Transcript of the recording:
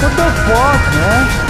tudo pó, né?